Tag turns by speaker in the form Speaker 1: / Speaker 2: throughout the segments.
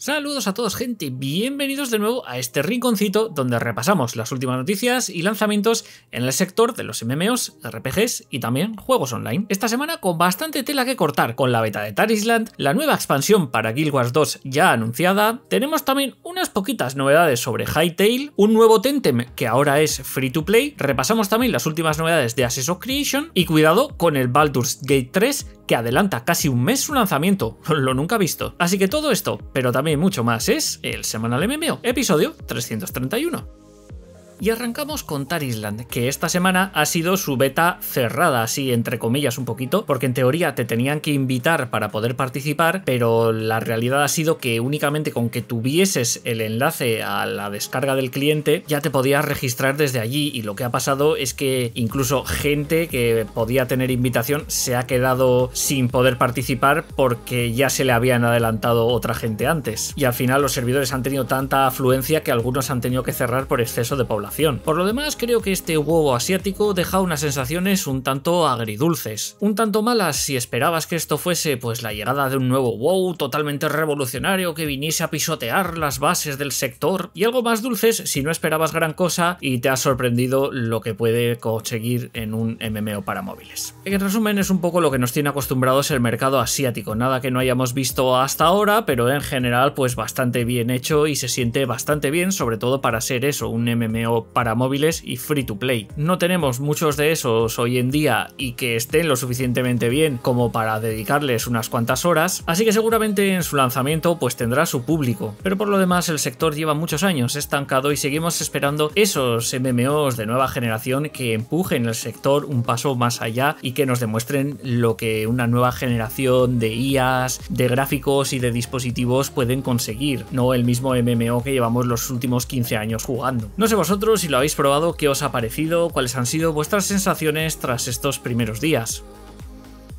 Speaker 1: Saludos a todos gente, bienvenidos de nuevo a este rinconcito donde repasamos las últimas noticias y lanzamientos en el sector de los MMOs, RPGs y también juegos online. Esta semana con bastante tela que cortar, con la beta de Tarisland, la nueva expansión para Guild Wars 2 ya anunciada, tenemos también unas poquitas novedades sobre Hytale, un nuevo Tentem que ahora es free to play, repasamos también las últimas novedades de of Creation y cuidado con el Baldur's Gate 3 que adelanta casi un mes su lanzamiento, lo nunca visto. Así que todo esto, pero también mucho más es el Semanal MMO, episodio 331. Y arrancamos con Tarisland, que esta semana ha sido su beta cerrada, así entre comillas un poquito, porque en teoría te tenían que invitar para poder participar, pero la realidad ha sido que únicamente con que tuvieses el enlace a la descarga del cliente ya te podías registrar desde allí y lo que ha pasado es que incluso gente que podía tener invitación se ha quedado sin poder participar porque ya se le habían adelantado otra gente antes. Y al final los servidores han tenido tanta afluencia que algunos han tenido que cerrar por exceso de población. Por lo demás, creo que este huevo asiático deja unas sensaciones un tanto agridulces, un tanto malas si esperabas que esto fuese pues la llegada de un nuevo WoW totalmente revolucionario que viniese a pisotear las bases del sector, y algo más dulces si no esperabas gran cosa y te ha sorprendido lo que puede conseguir en un MMO para móviles. En resumen, es un poco lo que nos tiene acostumbrados el mercado asiático, nada que no hayamos visto hasta ahora, pero en general pues bastante bien hecho y se siente bastante bien, sobre todo para ser eso, un MMO para móviles y free to play. No tenemos muchos de esos hoy en día y que estén lo suficientemente bien como para dedicarles unas cuantas horas, así que seguramente en su lanzamiento pues tendrá su público. Pero por lo demás el sector lleva muchos años estancado y seguimos esperando esos MMOs de nueva generación que empujen el sector un paso más allá y que nos demuestren lo que una nueva generación de IAs, de gráficos y de dispositivos pueden conseguir, no el mismo MMO que llevamos los últimos 15 años jugando. No sé vosotros si lo habéis probado, qué os ha parecido, cuáles han sido vuestras sensaciones tras estos primeros días.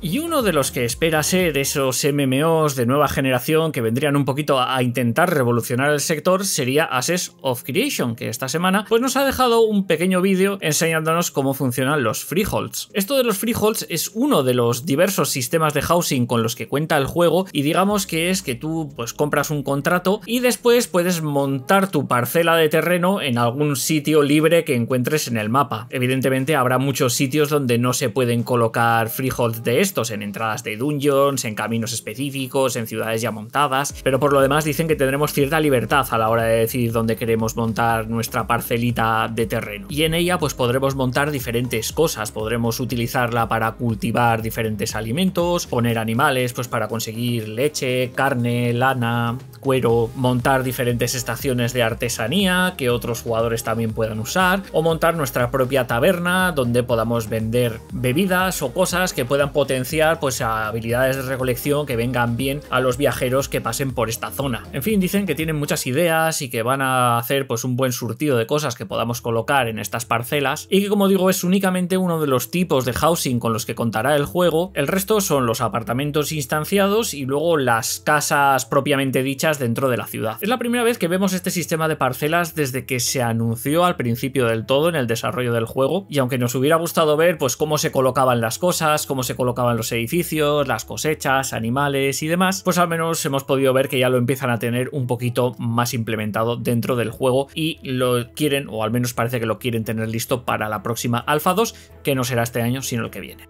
Speaker 1: Y uno de los que espera ser esos MMOs de nueva generación que vendrían un poquito a intentar revolucionar el sector sería Access of Creation, que esta semana pues nos ha dejado un pequeño vídeo enseñándonos cómo funcionan los freeholds. Esto de los freeholds es uno de los diversos sistemas de housing con los que cuenta el juego y digamos que es que tú pues compras un contrato y después puedes montar tu parcela de terreno en algún sitio libre que encuentres en el mapa. Evidentemente habrá muchos sitios donde no se pueden colocar freeholds de en entradas de dungeons, en caminos específicos, en ciudades ya montadas, pero por lo demás dicen que tendremos cierta libertad a la hora de decidir dónde queremos montar nuestra parcelita de terreno. Y en ella pues podremos montar diferentes cosas, podremos utilizarla para cultivar diferentes alimentos, poner animales pues para conseguir leche, carne, lana, cuero, montar diferentes estaciones de artesanía que otros jugadores también puedan usar, o montar nuestra propia taberna donde podamos vender bebidas o cosas que puedan potenciar pues habilidades de recolección que vengan bien a los viajeros que pasen por esta zona. En fin, dicen que tienen muchas ideas y que van a hacer pues un buen surtido de cosas que podamos colocar en estas parcelas y que como digo es únicamente uno de los tipos de housing con los que contará el juego. El resto son los apartamentos instanciados y luego las casas propiamente dichas dentro de la ciudad. Es la primera vez que vemos este sistema de parcelas desde que se anunció al principio del todo en el desarrollo del juego y aunque nos hubiera gustado ver pues cómo se colocaban las cosas, cómo se colocaban los edificios, las cosechas, animales y demás, pues al menos hemos podido ver que ya lo empiezan a tener un poquito más implementado dentro del juego y lo quieren, o al menos parece que lo quieren tener listo para la próxima Alpha 2, que no será este año, sino el que viene.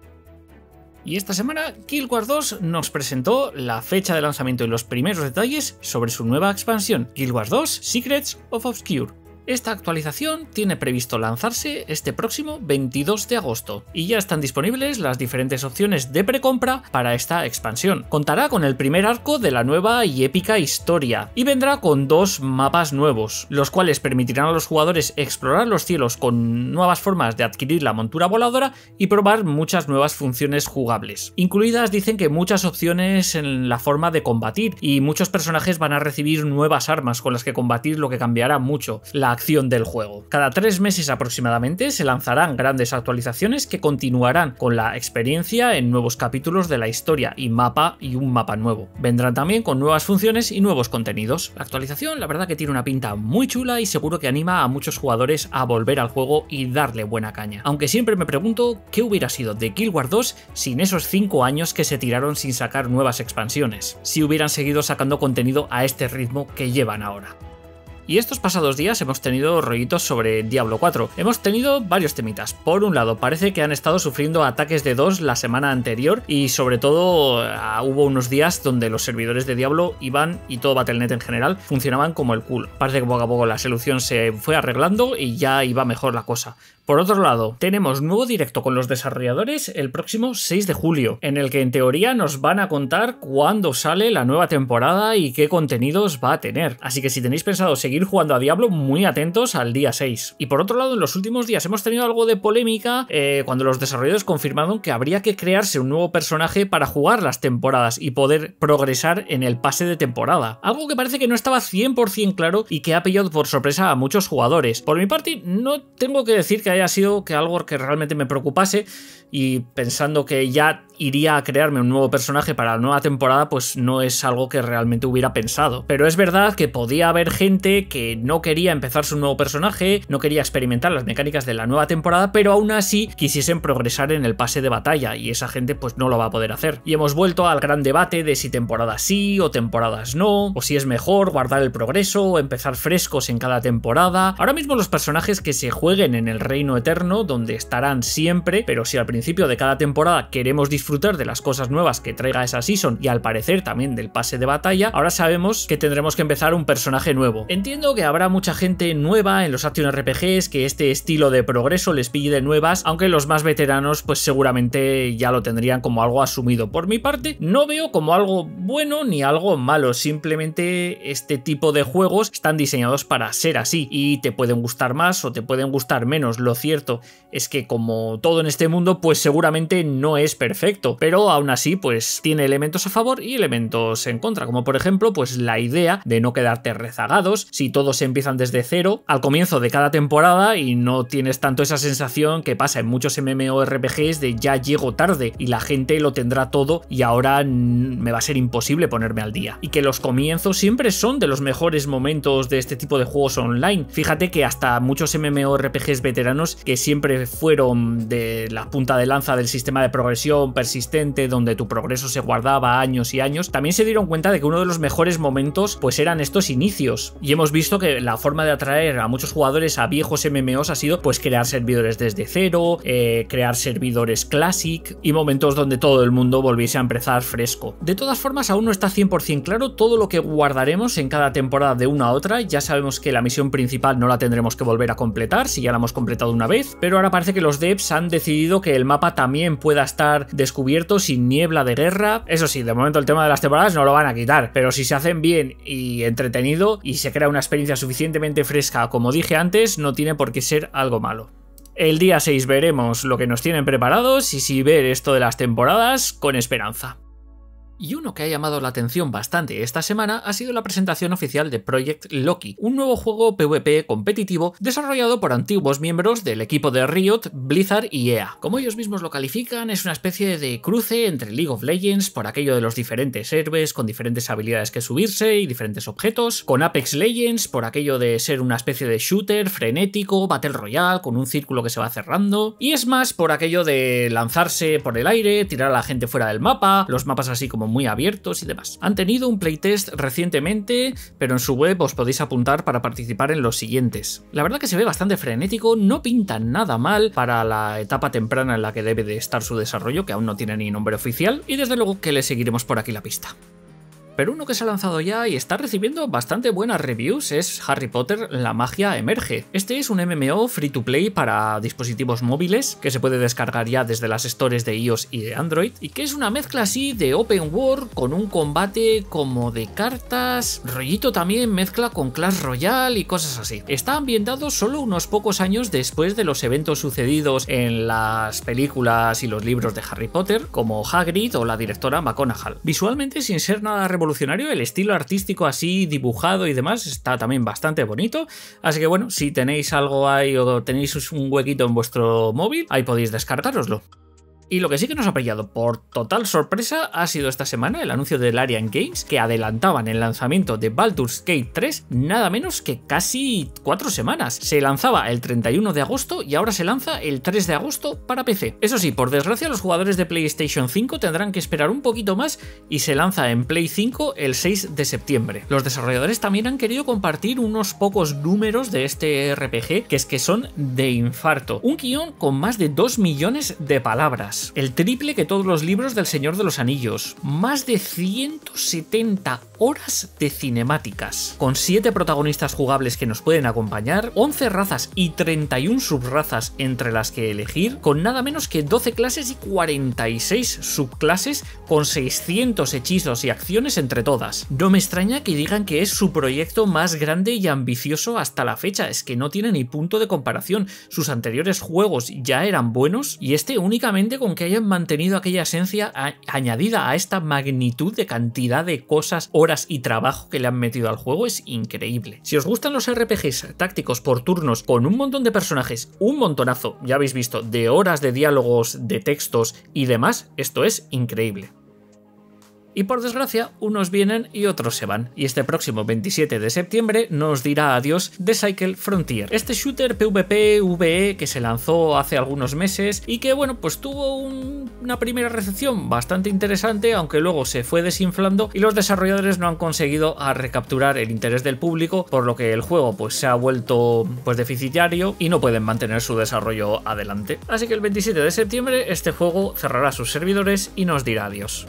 Speaker 1: Y esta semana Guild Wars 2 nos presentó la fecha de lanzamiento y los primeros detalles sobre su nueva expansión, Guild Wars 2 Secrets of Obscure. Esta actualización tiene previsto lanzarse este próximo 22 de agosto y ya están disponibles las diferentes opciones de precompra para esta expansión. Contará con el primer arco de la nueva y épica historia y vendrá con dos mapas nuevos, los cuales permitirán a los jugadores explorar los cielos con nuevas formas de adquirir la montura voladora y probar muchas nuevas funciones jugables. Incluidas dicen que muchas opciones en la forma de combatir y muchos personajes van a recibir nuevas armas con las que combatir lo que cambiará mucho. La del juego. Cada tres meses aproximadamente se lanzarán grandes actualizaciones que continuarán con la experiencia en nuevos capítulos de la historia y mapa y un mapa nuevo. Vendrán también con nuevas funciones y nuevos contenidos. La actualización la verdad que tiene una pinta muy chula y seguro que anima a muchos jugadores a volver al juego y darle buena caña. Aunque siempre me pregunto qué hubiera sido de Guild Wars 2 sin esos 5 años que se tiraron sin sacar nuevas expansiones, si hubieran seguido sacando contenido a este ritmo que llevan ahora. Y estos pasados días hemos tenido rollitos sobre Diablo 4. Hemos tenido varios temitas. Por un lado, parece que han estado sufriendo ataques de dos la semana anterior y sobre todo ah, hubo unos días donde los servidores de Diablo iban y todo Battle.net en general funcionaban como el culo. Parece que poco a poco la solución se fue arreglando y ya iba mejor la cosa. Por otro lado, tenemos nuevo directo con los desarrolladores el próximo 6 de julio, en el que en teoría nos van a contar cuándo sale la nueva temporada y qué contenidos va a tener. Así que si tenéis pensado seguir jugando a Diablo, muy atentos al día 6. Y por otro lado, en los últimos días hemos tenido algo de polémica eh, cuando los desarrolladores confirmaron que habría que crearse un nuevo personaje para jugar las temporadas y poder progresar en el pase de temporada. Algo que parece que no estaba 100% claro y que ha pillado por sorpresa a muchos jugadores. Por mi parte, no tengo que decir que haya sido que algo que realmente me preocupase y pensando que ya iría a crearme un nuevo personaje para la nueva temporada, pues no es algo que realmente hubiera pensado. Pero es verdad que podía haber gente que no quería empezar su nuevo personaje, no quería experimentar las mecánicas de la nueva temporada, pero aún así quisiesen progresar en el pase de batalla y esa gente pues no lo va a poder hacer. Y hemos vuelto al gran debate de si temporadas sí o temporadas no, o si es mejor guardar el progreso o empezar frescos en cada temporada. Ahora mismo los personajes que se jueguen en el reino eterno, donde estarán siempre, pero si al principio de cada temporada queremos disfrutar disfrutar de las cosas nuevas que traiga esa season y al parecer también del pase de batalla, ahora sabemos que tendremos que empezar un personaje nuevo. Entiendo que habrá mucha gente nueva en los Action RPGs que este estilo de progreso les pille de nuevas, aunque los más veteranos pues seguramente ya lo tendrían como algo asumido. Por mi parte, no veo como algo bueno ni algo malo, simplemente este tipo de juegos están diseñados para ser así y te pueden gustar más o te pueden gustar menos. Lo cierto es que como todo en este mundo pues seguramente no es pero aún así pues tiene elementos a favor y elementos en contra, como por ejemplo pues la idea de no quedarte rezagados si todos empiezan desde cero al comienzo de cada temporada y no tienes tanto esa sensación que pasa en muchos MMORPGs de ya llego tarde y la gente lo tendrá todo y ahora me va a ser imposible ponerme al día. Y que los comienzos siempre son de los mejores momentos de este tipo de juegos online. Fíjate que hasta muchos MMORPGs veteranos que siempre fueron de la punta de lanza del sistema de progresión, persistente donde tu progreso se guardaba años y años, también se dieron cuenta de que uno de los mejores momentos pues eran estos inicios. Y hemos visto que la forma de atraer a muchos jugadores a viejos MMOs ha sido pues crear servidores desde cero, eh, crear servidores classic y momentos donde todo el mundo volviese a empezar fresco. De todas formas aún no está 100% claro todo lo que guardaremos en cada temporada de una a otra, ya sabemos que la misión principal no la tendremos que volver a completar si ya la hemos completado una vez, pero ahora parece que los devs han decidido que el mapa también pueda estar descubierto sin niebla de guerra. Eso sí, de momento el tema de las temporadas no lo van a quitar, pero si se hacen bien y entretenido y se crea una experiencia suficientemente fresca como dije antes, no tiene por qué ser algo malo. El día 6 veremos lo que nos tienen preparados y si ver esto de las temporadas con esperanza. Y uno que ha llamado la atención bastante esta semana ha sido la presentación oficial de Project Loki, un nuevo juego PvP competitivo desarrollado por antiguos miembros del equipo de Riot, Blizzard y EA. Como ellos mismos lo califican, es una especie de cruce entre League of Legends por aquello de los diferentes héroes con diferentes habilidades que subirse y diferentes objetos, con Apex Legends por aquello de ser una especie de shooter frenético, Battle Royale con un círculo que se va cerrando, y es más por aquello de lanzarse por el aire, tirar a la gente fuera del mapa, los mapas así como muy abiertos y demás. Han tenido un playtest recientemente, pero en su web os podéis apuntar para participar en los siguientes. La verdad que se ve bastante frenético, no pinta nada mal para la etapa temprana en la que debe de estar su desarrollo, que aún no tiene ni nombre oficial, y desde luego que le seguiremos por aquí la pista pero uno que se ha lanzado ya y está recibiendo bastante buenas reviews es Harry Potter La magia emerge. Este es un MMO free to play para dispositivos móviles que se puede descargar ya desde las stores de iOS y de Android y que es una mezcla así de open world con un combate como de cartas, rollito también mezcla con Clash Royale y cosas así. Está ambientado solo unos pocos años después de los eventos sucedidos en las películas y los libros de Harry Potter como Hagrid o la directora McGonagall. Visualmente sin ser nada revolucionario el estilo artístico así dibujado y demás está también bastante bonito. Así que bueno, si tenéis algo ahí o tenéis un huequito en vuestro móvil, ahí podéis descartároslo. Y lo que sí que nos ha pillado por total sorpresa ha sido esta semana el anuncio de Larian Games que adelantaban el lanzamiento de Baldur's Gate 3 nada menos que casi cuatro semanas. Se lanzaba el 31 de agosto y ahora se lanza el 3 de agosto para PC. Eso sí, por desgracia los jugadores de PlayStation 5 tendrán que esperar un poquito más y se lanza en Play 5 el 6 de septiembre. Los desarrolladores también han querido compartir unos pocos números de este RPG que es que son de infarto. Un guion con más de 2 millones de palabras el triple que todos los libros del Señor de los Anillos, más de 170 horas de cinemáticas, con 7 protagonistas jugables que nos pueden acompañar, 11 razas y 31 subrazas entre las que elegir, con nada menos que 12 clases y 46 subclases, con 600 hechizos y acciones entre todas. No me extraña que digan que es su proyecto más grande y ambicioso hasta la fecha, es que no tiene ni punto de comparación, sus anteriores juegos ya eran buenos y este únicamente con que hayan mantenido aquella esencia añadida a esta magnitud de cantidad de cosas, horas y trabajo que le han metido al juego es increíble. Si os gustan los RPGs tácticos por turnos con un montón de personajes, un montonazo, ya habéis visto, de horas de diálogos, de textos y demás, esto es increíble. Y por desgracia, unos vienen y otros se van. Y este próximo 27 de septiembre nos dirá adiós The Cycle Frontier. Este shooter PvP VE que se lanzó hace algunos meses y que bueno, pues tuvo una primera recepción bastante interesante, aunque luego se fue desinflando y los desarrolladores no han conseguido a recapturar el interés del público, por lo que el juego pues se ha vuelto pues deficitario y no pueden mantener su desarrollo adelante. Así que el 27 de septiembre este juego cerrará sus servidores y nos dirá adiós.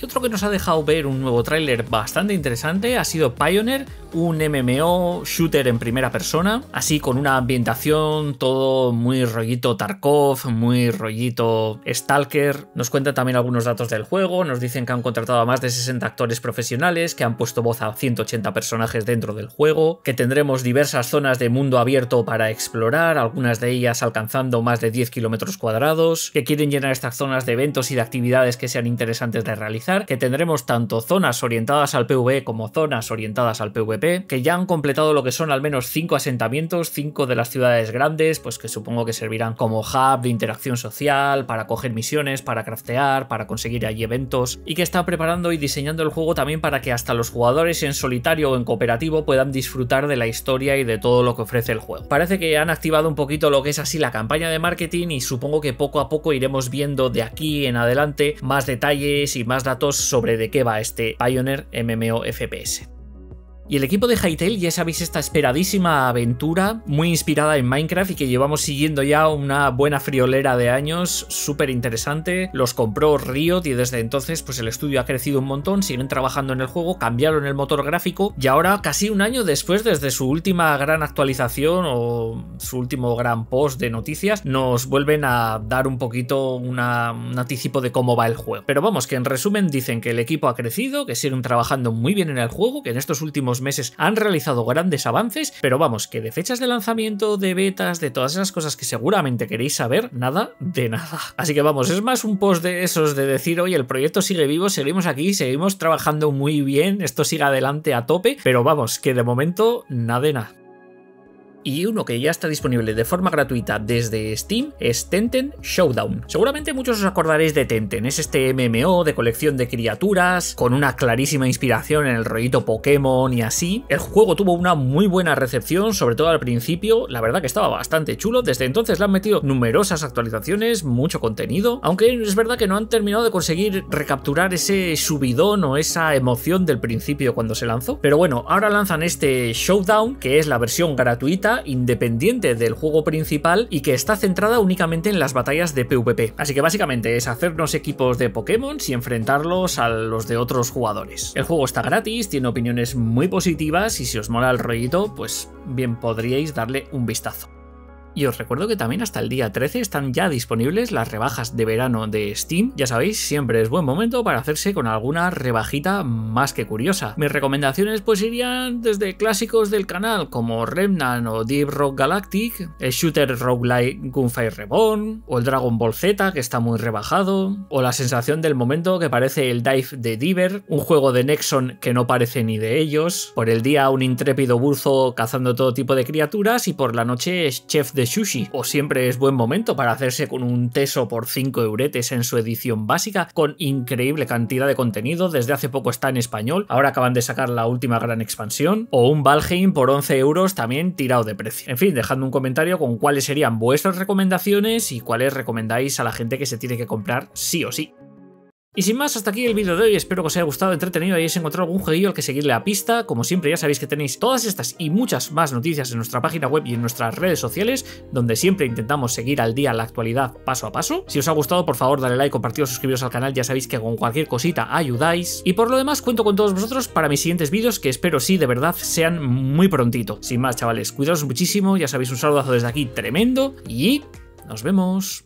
Speaker 1: Y otro que nos ha dejado ver un nuevo tráiler bastante interesante ha sido Pioneer, un MMO shooter en primera persona, así con una ambientación todo muy rollito Tarkov, muy rollito Stalker. Nos cuenta también algunos datos del juego, nos dicen que han contratado a más de 60 actores profesionales, que han puesto voz a 180 personajes dentro del juego, que tendremos diversas zonas de mundo abierto para explorar, algunas de ellas alcanzando más de 10 kilómetros cuadrados, que quieren llenar estas zonas de eventos y de actividades que sean interesantes de realizar que tendremos tanto zonas orientadas al PvE como zonas orientadas al PvP, que ya han completado lo que son al menos 5 asentamientos, 5 de las ciudades grandes, pues que supongo que servirán como hub de interacción social, para coger misiones, para craftear, para conseguir allí eventos, y que está preparando y diseñando el juego también para que hasta los jugadores en solitario o en cooperativo puedan disfrutar de la historia y de todo lo que ofrece el juego. Parece que han activado un poquito lo que es así la campaña de marketing y supongo que poco a poco iremos viendo de aquí en adelante más detalles y más datos sobre de qué va este Pioneer MMO FPS. Y el equipo de Hytale ya sabéis esta esperadísima aventura muy inspirada en Minecraft y que llevamos siguiendo ya una buena friolera de años, súper interesante. Los compró Riot y desde entonces pues el estudio ha crecido un montón, siguen trabajando en el juego, cambiaron el motor gráfico y ahora casi un año después desde su última gran actualización o su último gran post de noticias nos vuelven a dar un poquito una, un anticipo de cómo va el juego. Pero vamos, que en resumen dicen que el equipo ha crecido, que siguen trabajando muy bien en el juego, que en estos últimos meses han realizado grandes avances, pero vamos, que de fechas de lanzamiento, de betas, de todas esas cosas que seguramente queréis saber, nada de nada. Así que vamos, es más un post de esos de decir, oye, el proyecto sigue vivo, seguimos aquí, seguimos trabajando muy bien, esto sigue adelante a tope, pero vamos, que de momento nada de nada y uno que ya está disponible de forma gratuita desde Steam es Tenten Showdown. Seguramente muchos os acordaréis de Tenten, es este MMO de colección de criaturas con una clarísima inspiración en el rollito Pokémon y así. El juego tuvo una muy buena recepción, sobre todo al principio, la verdad que estaba bastante chulo, desde entonces le han metido numerosas actualizaciones, mucho contenido, aunque es verdad que no han terminado de conseguir recapturar ese subidón o esa emoción del principio cuando se lanzó. Pero bueno, ahora lanzan este Showdown, que es la versión gratuita independiente del juego principal y que está centrada únicamente en las batallas de PvP. Así que básicamente es hacernos equipos de Pokémon y enfrentarlos a los de otros jugadores. El juego está gratis, tiene opiniones muy positivas y si os mola el rollito, pues bien podríais darle un vistazo. Y os recuerdo que también hasta el día 13 están ya disponibles las rebajas de verano de Steam. Ya sabéis, siempre es buen momento para hacerse con alguna rebajita más que curiosa. Mis recomendaciones pues irían desde clásicos del canal como Remnant o Deep Rock Galactic, el shooter roguelike Gunfire Reborn o el Dragon Ball Z que está muy rebajado, o la sensación del momento que parece el Dive de Diver, un juego de Nexon que no parece ni de ellos, por el día un intrépido burzo cazando todo tipo de criaturas y por la noche chef de sushi, o siempre es buen momento para hacerse con un teso por 5 euretes en su edición básica, con increíble cantidad de contenido, desde hace poco está en español, ahora acaban de sacar la última gran expansión, o un Valheim por 11 euros también tirado de precio. En fin, dejadme un comentario con cuáles serían vuestras recomendaciones y cuáles recomendáis a la gente que se tiene que comprar sí o sí. Y sin más, hasta aquí el vídeo de hoy, espero que os haya gustado, entretenido y hayáis encontrado algún jueguillo al que seguirle a pista. Como siempre ya sabéis que tenéis todas estas y muchas más noticias en nuestra página web y en nuestras redes sociales, donde siempre intentamos seguir al día la actualidad paso a paso. Si os ha gustado, por favor, dale like, compartiros, suscribiros al canal, ya sabéis que con cualquier cosita ayudáis. Y por lo demás, cuento con todos vosotros para mis siguientes vídeos, que espero sí, de verdad, sean muy prontito. Sin más, chavales, cuidaos muchísimo, ya sabéis, un saludazo desde aquí tremendo y nos vemos.